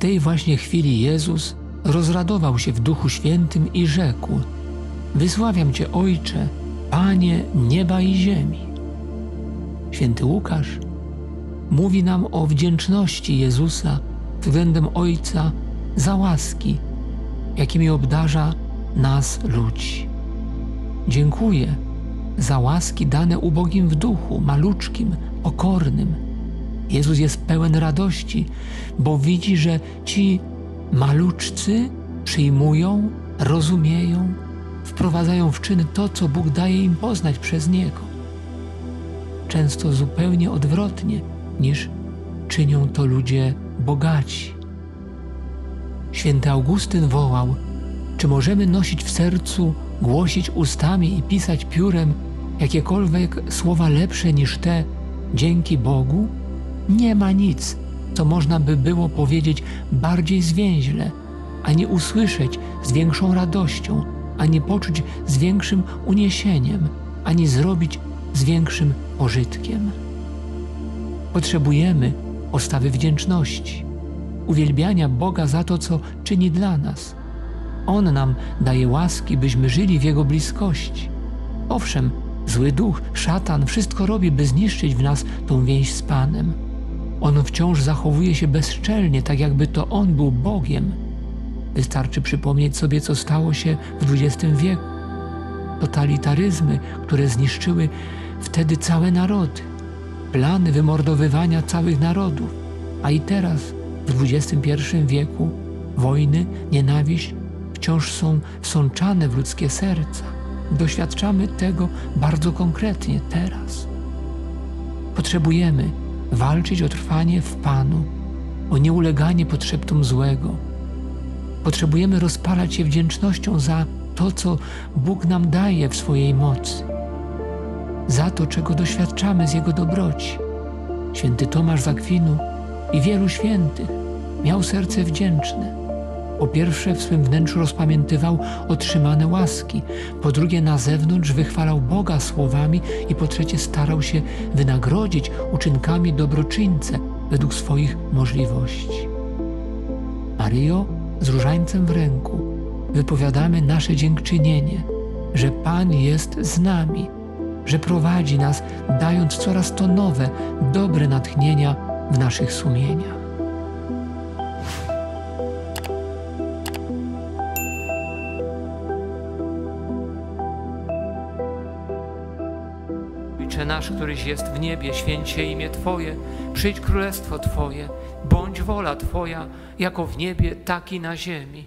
tej właśnie chwili Jezus rozradował się w Duchu Świętym i rzekł: Wysławiam Cię, Ojcze, Panie nieba i ziemi. Święty Łukasz mówi nam o wdzięczności Jezusa względem Ojca za łaski, jakimi obdarza nas ludzi. Dziękuję za łaski dane ubogim w duchu, maluczkim, pokornym. Jezus jest pełen radości, bo widzi, że ci maluczcy przyjmują, rozumieją, wprowadzają w czyn to, co Bóg daje im poznać przez Niego. Często zupełnie odwrotnie niż czynią to ludzie bogaci. Święty Augustyn wołał: Czy możemy nosić w sercu, głosić ustami i pisać piórem jakiekolwiek słowa lepsze niż te dzięki Bogu? Nie ma nic, co można by było powiedzieć bardziej zwięźle, ani usłyszeć z większą radością, ani poczuć z większym uniesieniem, ani zrobić z większym pożytkiem. Potrzebujemy postawy wdzięczności, uwielbiania Boga za to, co czyni dla nas. On nam daje łaski, byśmy żyli w Jego bliskości. Owszem, zły duch, szatan wszystko robi, by zniszczyć w nas tą więź z Panem. On wciąż zachowuje się bezczelnie, tak jakby to On był Bogiem. Wystarczy przypomnieć sobie, co stało się w XX wieku. Totalitaryzmy, które zniszczyły wtedy całe narody, plany wymordowywania całych narodów, a i teraz, w XXI wieku, wojny, nienawiść wciąż są wsączane w ludzkie serca. Doświadczamy tego bardzo konkretnie teraz. Potrzebujemy walczyć o trwanie w Panu, o nieuleganie potrzebom złego. Potrzebujemy rozpalać się wdzięcznością za to, co Bóg nam daje w swojej mocy, za to, czego doświadczamy z Jego dobroci. Święty Tomasz z Akwinu i wielu świętych miał serce wdzięczne. Po pierwsze, w swym wnętrzu rozpamiętywał otrzymane łaski, po drugie, na zewnątrz wychwalał Boga słowami i po trzecie, starał się wynagrodzić uczynkami dobroczyńcę według swoich możliwości. Maryjo, z różańcem w ręku, wypowiadamy nasze dziękczynienie, że Pan jest z nami, że prowadzi nas, dając coraz to nowe, dobre natchnienia w naszych sumieniach. Ojcze nasz, któryś jest w niebie, święć się imię Twoje, przyjdź królestwo Twoje, bądź wola Twoja, jako w niebie, tak i na ziemi.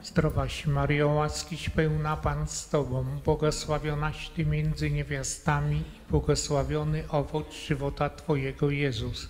Zdrowaś Maryjo, łaskiś pełna Pan z Tobą, błogosławionaś Ty między niewiastami i błogosławiony owoc żywota Twojego Jezus.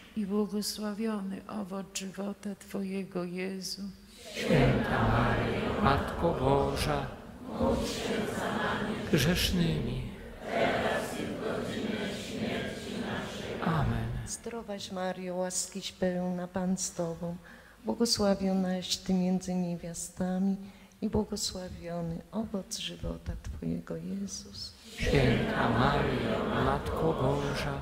i błogosławiony owoc żywota Twojego Jezu. Matko Boża, grzesznymi. Amen. Zdrowaś Mario, łaskiś pełna Pan z Tobą, błogosławionaś Ty między niewiastami i błogosławiony owoc żywota Twojego Jezus. Święta Maryjo, Matko Boża,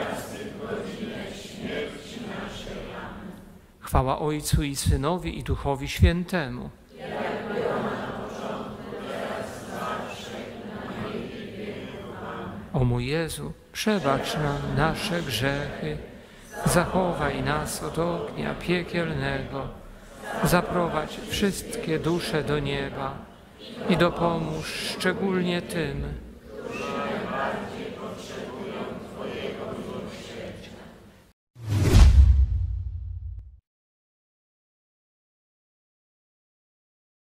Chwała Ojcu i Synowi i Duchowi Świętemu. O mój Jezu, przebacz nam nasze grzechy, zachowaj nas od ognia piekielnego, zaprowadź wszystkie dusze do nieba i dopomóż szczególnie tym,